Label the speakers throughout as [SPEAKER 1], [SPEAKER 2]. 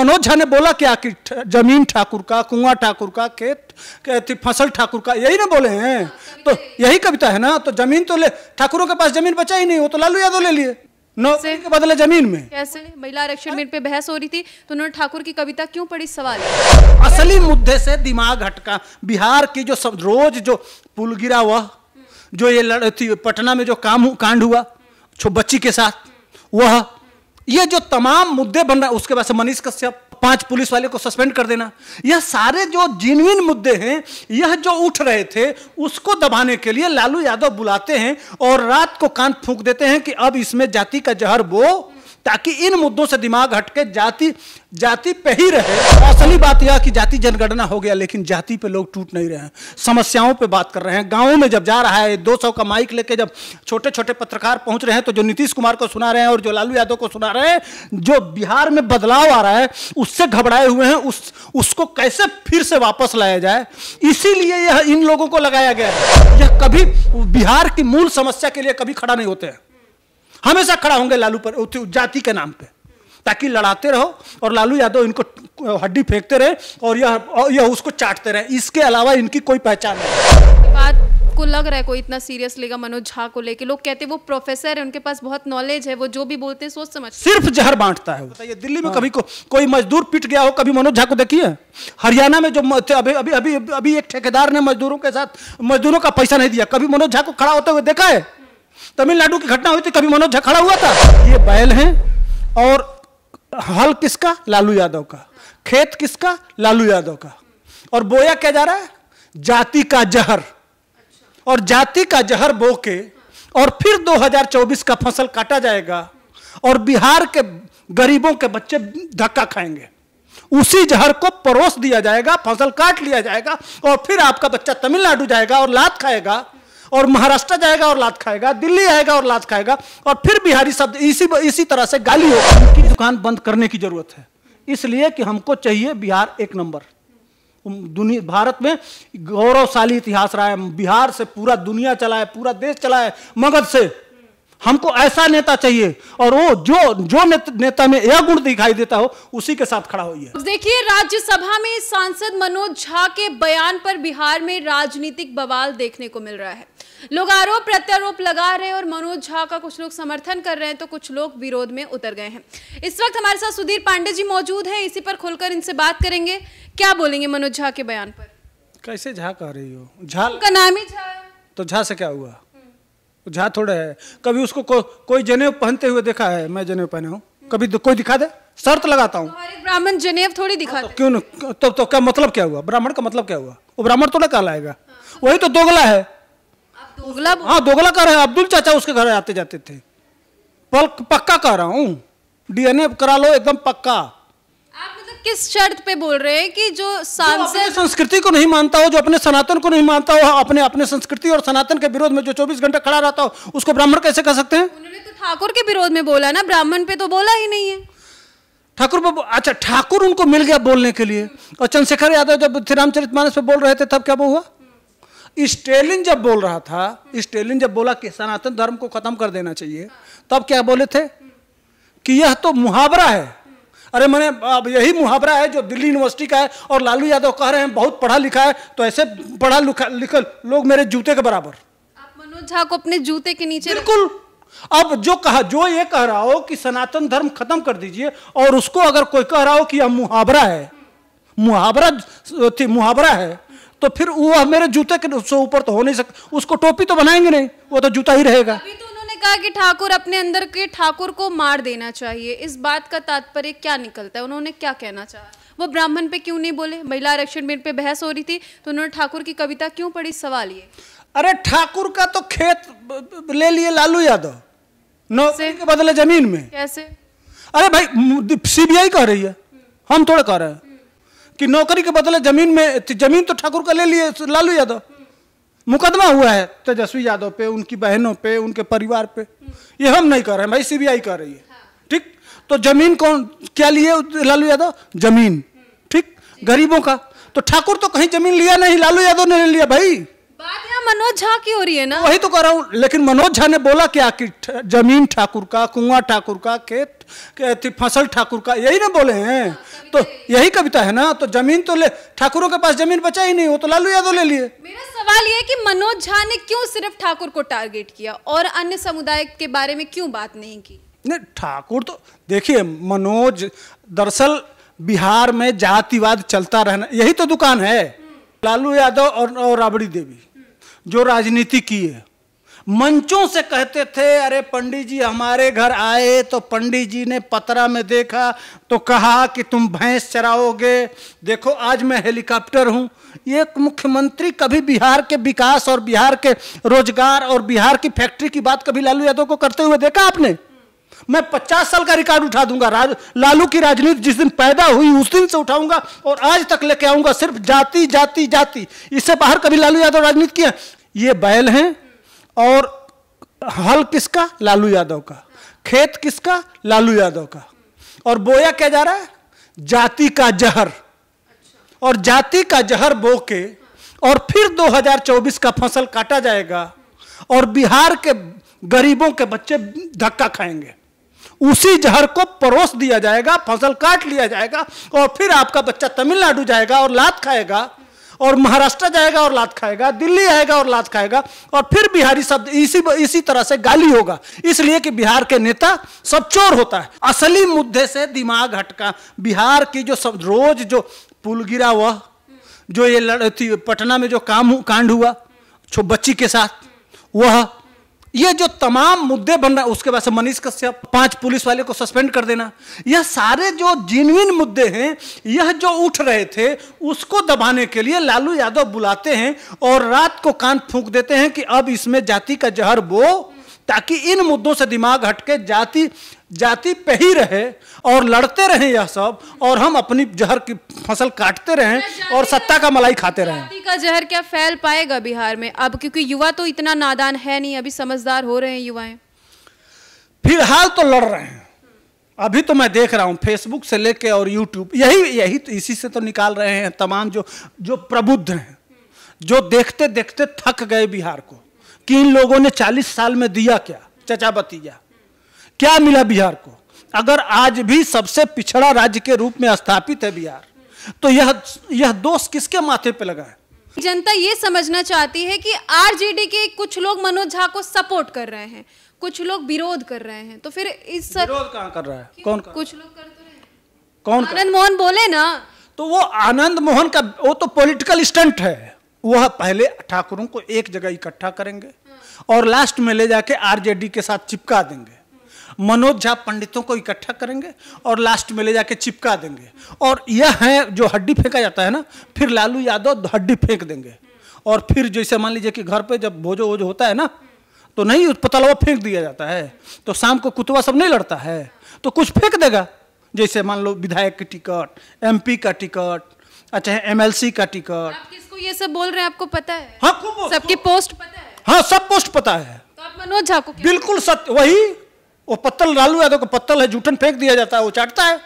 [SPEAKER 1] मनोज झा ने बोला क्या कि ज़मीन ठाकुर का कुआँ ठाकुर का खेत के- थी फ़सल ठाकुर का यही ना बोले हैं। तो यही कविता है ना तो ज़मीन तो ले ठाकुरों के पास ज़मीन बचा ही नहीं वो तो लालू यादव ले लिए। नौकरी के बदले ज़मीन में।
[SPEAKER 2] कैसे महिला आरक्षण बिल पे बहस हो रही थी तो उन्होंने ठाकुर की कविता क्यों पढ़ी सवाल?
[SPEAKER 1] असली मुद्दे से दिमाग हटका बिहार की जो सब रोज जो पुल गिरा वह जो ये लड़ थी पटना में जो काम कांड हुआ छो बच्ची के साथ वह ये जो तमाम मुद्दे बन रहे, उसके बाद से मनीष कश्यप पाँच पुलिस वाले को सस्पेंड कर देना। यह सारे जो जिनविन मुद्दे हैं, यह जो उठ रहे थे, उसको दबाने के लिए लालू यादव बुलाते हैं और रात को कान फूंक देते हैं कि अब इसमें जाति का जहर बो। ताकि इन मुद्दों से दिमाग हटके जाति जाति पे ही रहे। असली बात यह कि जाति जनगणना हो गया, लेकिन जाति पे लोग टूट नहीं रहे हैं। समस्याओं पे बात कर रहे हैं। गाँवों में जब जा रहा है 200 का माइक लेके जब छोटे छोटे पत्रकार पहुँच रहे हैं तो जो नीतीश कुमार को सुना रहे हैं और जो लालू यादव को सुना रहे हैं, जो बिहार में बदलाव आ रहा है, उससे घबराए हुए हैं। उस, उसको कैसे फिर से वापस लाया जाए? इसीलिए यह इन लोगों को लगाया गया है। यह कभी बिहार की मूल समस्या के लिए कभी खड़ा नहीं होते हैं। हमेशा खड़ा होंगे लालू पर जाति के नाम पे ताकि लड़ाते रहो और लालू यादव इनको हड्डी फेंकते रहे और यह यह उसको चाटते रहे। इसके अलावा इनकी कोई पहचान नहीं।
[SPEAKER 2] बात को लग रहा है कोई इतना सीरियस लेगा मनोज झा को लेके। लोग कहते हैं वो प्रोफेसर है उनके पास बहुत नॉलेज है वो जो भी बोलते हैं सोच समझ।
[SPEAKER 1] सिर्फ़ जहर बांटता है बताइए दिल्ली में कभी को, कोई मजदूर पिट गया हो कभी मनोज झा को देखिए? हरियाणा में जो अभी अभी अभी अभी एक ठेकेदार ने मजदूरों के साथ मजदूरों का पैसा नहीं दिया कभी मनोज झा को खड़ा होते हुए देखा है? तमिलनाडु की घटना हुई थी कभी मनोज झा खड़ा हुआ था? ये बैल हैं और हल किसका? लालू यादव का। खेत किसका? लालू यादव का। और बोया क्या जा रहा है? जाति का जहर। और जाति का जहर बो के और फिर 2024 का फ़सल काटा जाएगा और बिहार के गरीबों के बच्चे धक्का खाएँगे। उसी जहर को परोस दिया जाएगा, फ़सल काट लिया जाएगा और फिर आपका बच्चा तमिलनाडु जाएगा और लात खाएगा। और महाराष्ट्र जाएगा और लात खाएगा दिल्ली आएगा और लात खाएगा और फिर बिहारी शब्द इसी इसी तरह से गाली होगा उनकी दुकान बंद करने की ज़रूरत है। इसलिए कि हमको चाहिए बिहार एक नंबर। दुनिया भारत में गौरवशाली इतिहास रहा है। बिहार से पूरा दुनिया चला है पूरा देश चला है मगध से। हमको ऐसा नेता चाहिए और वो जो जो नेत, नेता में यह गुण दिखाई देता हो उसी के साथ खड़ा होइए।
[SPEAKER 2] देखिए राज्यसभा में सांसद मनोज झा के बयान पर बिहार में राजनीतिक बवाल देखने को मिल रहा है। लोग आरोप प्रत्यारोप लगा रहे हैं और मनोज झा का कुछ लोग समर्थन कर रहे हैं तो कुछ लोग विरोध में उतर गए हैं। इस वक्त हमारे साथ सुधीर पांडे जी मौजूद हैं इसी पर खुलकर इनसे बात करेंगे। क्या बोलेंगे मनोज झा के बयान पर?
[SPEAKER 1] कैसे झा कह रही हो? झा
[SPEAKER 2] उनका नाम ही झा
[SPEAKER 1] तो झा से क्या हुआ? झा थोड़ा है। कभी उसको को, कोई जनेऊ पहनते हुए देखा है? मैं जनेऊ पहने हूँ। कभी कोई दिखा दे? शर्त लगाता हूँ।
[SPEAKER 2] ब्राह्मण जनेब थोड़ी दिखा
[SPEAKER 1] तो क्यों तो, तो क्या मतलब क्या हुआ? ब्राह्मण का मतलब क्या हुआ? वो ब्राह्मण थोड़ा कहलाएगा। वही तो दोगला है।
[SPEAKER 2] दोगला
[SPEAKER 1] हाँ दोगला कह रहे हैं अब्दुल चाचा उसके घर आते जाते थे। पल पक्का कह रहा हूँ डीएनए करा लो एकदम पक्का।
[SPEAKER 2] आप मतलब किस शर्त पे बोल रहे हैं कि जो सांसद
[SPEAKER 1] संस्कृति को नहीं मानता हो जो अपने सनातन को नहीं मानता हो अपने अपने संस्कृति और सनातन के विरोध में जो 24 घंटे खड़ा रहता हो उसको ब्राह्मण कैसे कह सकते हैं?
[SPEAKER 2] उन्होंने तो ठाकुर के विरोध में बोला ना ब्राह्मण पे तो बोला ही नहीं है।
[SPEAKER 1] ठाकुर बाबू अच्छा ठाकुर उनको मिल गया बोलने के लिए। और चंद्रशेखर यादव जब श्री रामचरितमानस पे बोल रहे थे तब क्या हुआ? स्टेलिन जब बोल रहा था स्टेलिन जब बोला कि सनातन धर्म को खत्म कर देना चाहिए तब क्या बोले थे? कि यह तो मुहावरा है। अरे मैंने अब यही मुहावरा है जो दिल्ली यूनिवर्सिटी का है और लालू यादव कह रहे हैं बहुत पढ़ा लिखा है तो ऐसे पढ़ा लिखा लिखा लोग मेरे जूते के बराबर।
[SPEAKER 2] आप मनोज झा को अपने जूते के नीचे
[SPEAKER 1] बिल्कुल। अब जो कहा जो ये कह रहा हो कि सनातन धर्म खत्म कर दीजिए और उसको अगर कोई कह रहा हो कि यह मुहावरा है मुहावरा थी मुहावरा है तो फिर वो मेरे जूते के से ऊपर तो हो नहीं सकता उसको टोपी तो बनाएँगे नहीं वो तो जूता ही रहेगा।
[SPEAKER 2] अभी तो उन्होंने कहा कि ठाकुर अपने अंदर के ठाकुर को मार देना चाहिए। इस बात का तात्पर्य क्या निकलता है? उन्होंने क्या कहना चाहा? वो ब्राह्मण पे क्यों नहीं बोले? महिला आरक्षण बिल पे बहस हो रही थी तो उन्होंने ठाकुर की कविता क्यों पढ़ी? सवाल ये।
[SPEAKER 1] अरे ठाकुर का तो खेत ले लिए लालू यादव। नौकरी के बदले ज़मीन में।
[SPEAKER 2] कैसे?
[SPEAKER 1] अरे भाई सीबीआई कह रही है। हम थोड़ा कह रहे हैं। कि नौकरी के बदले ज़मीन में ज़मीन तो ठाकुर का ले लिए लालू यादव। मुकदमा हुआ है तेजस्वी यादव पे उनकी बहनों पे उनके परिवार पे। ये हम नहीं कर रहे हैं भाई सीबीआई कर रही है। ठीक? तो ज़मीन कौन क्या लिए लालू यादव? ज़मीन। ठीक? गरीबों का। तो ठाकुर तो कहीं ज़मीन लिया नहीं लालू यादव ने ले लिया भाई।
[SPEAKER 2] बात यहाँ मनोज झा की हो रही है ना?
[SPEAKER 1] वही तो कह रहा हूँ लेकिन मनोज झा ने बोला क्या कि ज़मीन ठाकुर का कुआ ठाकुर का खेत के फ़सल ठाकुर का यही ना बोले हैं। तो यही कविता है ना? तो ज़मीन तो ले ठाकुरों के पास ज़मीन बचा ही नहीं वो तो लालू यादव ले लिए।
[SPEAKER 2] मेरा सवाल ये कि मनोज झा ने क्यों सिर्फ़ ठाकुर को टारगेट किया और अन्य समुदाय के बारे में क्यों बात नहीं की?
[SPEAKER 1] नहीं ठाकुर तो देखिए मनोज दरअसल बिहार में जातिवाद चलता रहना यही तो दुकान है। लालू यादव और, और राबड़ी देवी जो राजनीति की है। मंचों से कहते थे, अरे पंडित जी, हमारे घर आए तो पंडित जी ने पतरा में देखा तो कहा कि तुम भैंस चराओगे। देखो, आज मैं हेलीकॉप्टर हूँ। एक मुख्यमंत्री कभी बिहार के विकास और बिहार के रोज़गार और बिहार की फैक्ट्री की बात कभी लालू यादव को करते हुए देखा आपने? मैं पचास साल का रिकॉर्ड उठा दूँगा। राज, लालू की राजनीति जिस दिन पैदा हुई, उस दिन से उठाऊँगा और आज तक लेके आऊँगा। सिर्फ़ जाति जाति जाति। इससे बाहर कभी लालू यादव राजनीति किया? ये बैल हैं। और हल किसका? लालू यादव का। खेत किसका? लालू यादव का। और बोया क्या जा रहा है? जाति का जहर। और जाति का जहर बो के और फिर 2024 का फ़सल काटा जाएगा और बिहार के गरीबों के बच्चे धक्का खाएँगे। उसी जहर को परोस दिया जाएगा, फ़सल काट लिया जाएगा और फिर आपका बच्चा तमिलनाडु जाएगा और लात खाएगा। और महाराष्ट्र जाएगा और लात खाएगा, दिल्ली आएगा और लात खाएगा, और फिर बिहारी शब्द इसी इसी तरह से गाली होगा। इसलिए कि बिहार के नेता सब चोर होता है। असली मुद्दे से दिमाग हटका। बिहार की जो सब, रोज जो पुल गिरा वह जो ये पटना में जो काम कांड हुआ, छो, बच्ची के साथ, वह ये जो तमाम मुद्दे बन रहे उसके बाद से मनीष कश्यप, पाँच पुलिस वाले को सस्पेंड कर देना। यह सारे जो जिनविन मुद्दे हैं, यह जो उठ रहे थे, उसको दबाने के लिए लालू यादव बुलाते हैं और रात को कान फूंक देते हैं कि अब इसमें जाति का जहर बो ताकि इन मुद्दों से दिमाग हटके जाति जाति पे ही रहे और लड़ते रहे यह सब और हम अपनी जहर की फ़सल काटते रहें और सत्ता का मलाई खाते रहें।
[SPEAKER 2] जाति का जहर क्या फैल पाएगा बिहार में? अब क्योंकि युवा तो इतना नादान है नहीं अभी समझदार हो रहे हैं युवाएँ।
[SPEAKER 1] फ़िलहाल तो लड़ रहे हैं। अभी तो मैं देख रहा हूँ फेसबुक से लेके और यूट्यूब यही यही तो इसी से तो निकाल रहे हैं तमाम जो जो प्रबुद्ध हैं जो देखते देखते थक गए बिहार को। कि इन लोगों ने 40 साल में दिया क्या? चचा भतीजा। क्या मिला बिहार को? अगर आज भी सबसे पिछड़ा राज्य के रूप में स्थापित है बिहार तो यह यह दोष किसके माथे पे लगा है?
[SPEAKER 2] जनता ये समझना चाहती है कि आरजेडी के कुछ लोग मनोज झा को सपोर्ट कर रहे हैं कुछ लोग विरोध कर रहे हैं तो फिर इस सब
[SPEAKER 1] विरोध कहाँ कर रहा है? कौन
[SPEAKER 2] कुछ लोग कर तो रहे हैं।
[SPEAKER 1] कौन
[SPEAKER 2] आनंद मोहन बोले ना।
[SPEAKER 1] तो वो आनंद मोहन का वो तो पॉलिटिकल स्टंट है। वह पहले ठाकुरों को एक जगह इकट्ठा करेंगे। और लास्ट में ले जाके आरजेडी के साथ चिपका देंगे। मनोज झा पंडितों को इकट्ठा करेंगे और लास्ट में ले जाके चिपका देंगे। और यह है जो हड्डी फेंका जाता है ना फिर लालू यादव हड्डी फेंक देंगे। और फिर जैसे मान लीजिए कि घर पे जब भोजो वोजो होता है ना तो नहीं पतलवा फेंक दिया जाता है। तो शाम को कुतवा सब नहीं लड़ता है। तो कुछ फेंक देगा। जैसे मान लो विधायक की टिकट एमपी का टिकट अच्छा एमएलसी का टिकट।
[SPEAKER 2] आप किसको ये सब बोल रहे हैं आपको पता है?
[SPEAKER 1] हाँ
[SPEAKER 2] सबकी पोस्ट पता है।
[SPEAKER 1] हाँ सब पोस्ट पता है।
[SPEAKER 2] तो आप मनोज झा को
[SPEAKER 1] बिल्कुल सत्य वही वो पत्तल लालू यादव का पत्तल है जूठन फेंक दिया जाता है वो चाटता है।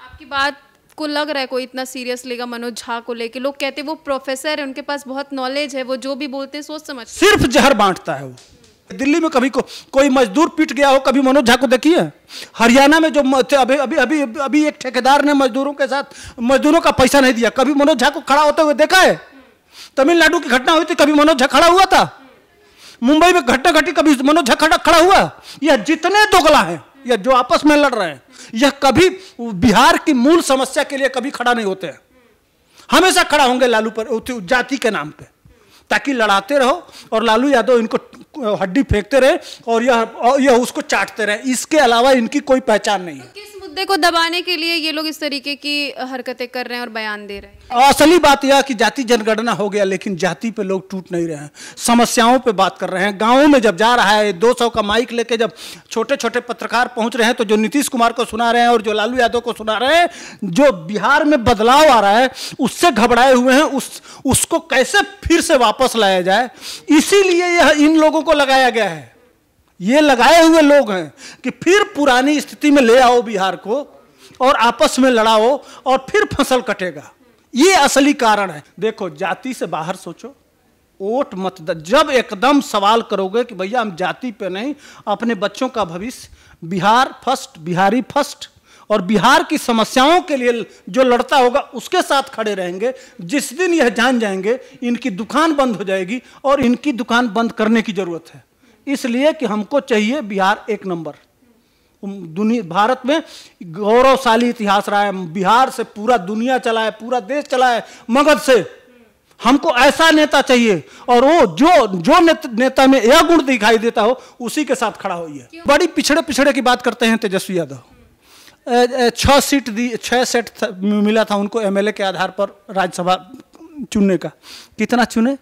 [SPEAKER 2] आपकी बात को लग रहा है कोई इतना सीरियस लेगा मनोज झा को लेके। लोग कहते हैं वो प्रोफेसर है उनके पास बहुत नॉलेज है वो जो भी बोलते हैं सोच समझ
[SPEAKER 1] सिर्फ़ जहर बांटता है वो। दिल्ली में कभी को कोई मजदूर पीट गया हो कभी मनोज झा को देखिए। हरियाणा में जो थे, अभी अभी अभी अभी एक ठेकेदार ने मजदूरों के साथ मजदूरों का पैसा नहीं दिया कभी मनोज झा को खड़ा होते हुए देखा है? तमिलनाडु की घटना हुई थी, कभी मनोज झा खड़ा हुआ था? मुंबई में घटना घटी, कभी मनोज झा खड़ा खड़ा हुआ? यह जितने दोगला हैं, यह जो आपस में लड़ रहे हैं, यह कभी बिहार की मूल समस्या के लिए कभी खड़ा नहीं होते हैं। हमेशा खड़ा होंगे लालू पर जाति के नाम पे, ताकि लड़ाते रहो और लालू यादव इनको हड्डी फेंकते रहे और यह यह उसको चाटते रहे। इसके अलावा इनकी कोई पहचान नहीं है।
[SPEAKER 2] किस मुद्दे को दबाने के लिए ये लोग इस तरीके की हरकतें कर रहे हैं और बयान दे रहे हैं।
[SPEAKER 1] असली बात यह कि जाति जनगणना हो गया, लेकिन जाति पे लोग टूट नहीं रहे हैं। समस्याओं पे बात कर रहे हैं। गाँवों में जब जा रहा है 200 का माइक लेके जब छोटे छोटे पत्रकार पहुँच रहे हैं तो जो नीतीश कुमार को सुना रहे हैं और जो लालू यादव को सुना रहे हैं, जो बिहार में बदलाव आ रहा है, उससे घबराए हुए हैं। उस, उसको कैसे फिर से वापस लाया जाए? इसीलिए यह इन लोगों को लगाया गया है। ये लगाए हुए लोग हैं कि फिर पुरानी स्थिति में ले आओ बिहार को और आपस में लड़ाओ और फिर फ़सल कटेगा। ये असली कारण है। देखो, जाति से बाहर सोचो। वोट मत जब एकदम सवाल करोगे कि भैया हम जाति पे नहीं, अपने बच्चों का भविष्य, बिहार फ़र्स्ट, बिहारी फ़र्स्ट, और बिहार की समस्याओं के लिए जो लड़ता होगा उसके साथ खड़े रहेंगे। जिस दिन यह जान जाएँगे, इनकी दुकान बंद हो जाएगी और इनकी दुकान बंद करने की ज़रूरत है। इसलिए कि हमको चाहिए बिहार एक नंबर। दुनिया भारत में गौरवशाली इतिहास रहा है बिहार से पूरा दुनिया चला है पूरा देश चला है मगध से। हमको ऐसा नेता चाहिए और वो जो जो नेत, नेता में यह गुण दिखाई देता हो उसी के साथ खड़ा होइए। बड़ी पिछड़े पिछड़े की बात करते हैं तेजस्वी यादव। छह सीट दी छह सेट था- मिला था उनको एमएलए के आधार पर राज्यसभा चुनने का। कितना चुने?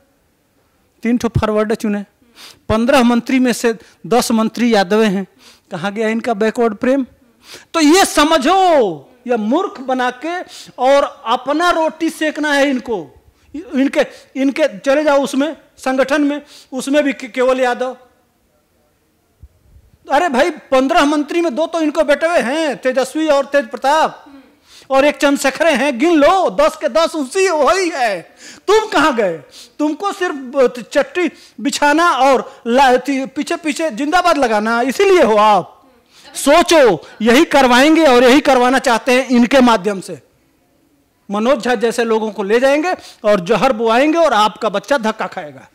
[SPEAKER 1] तीन ठो फॉरवर्ड चुने। पंद्रह मंत्री में से दस मंत्री यादव हैं। कहाँ गया इनका बैकवर्ड प्रेम? तो ये समझो, ये मूर्ख बना के और अपना रोटी सेकना है इनको। इनके इनके, चले जाओ उसमें, संगठन में, उसमें भी केवल यादव। अरे भाई, पंद्रह मंत्री में दो तो इनको बैठे हुए हैं, तेजस्वी और तेज प्रताप। और एक चंद्रशेखरे हैं, गिन लो, दस के दस उसी वही है। तुम कहाँ गए? तुमको सिर्फ़ चट्टी बिछाना और पीछे पीछे जिंदाबाद लगाना, इसीलिए हो आप। सोचो, यही करवाएँगे और यही करवाना चाहते हैं इनके माध्यम से। मनोज झा जैसे लोगों को ले जाएँगे और जहर बुआएँगे और आपका बच्चा धक्का खाएगा।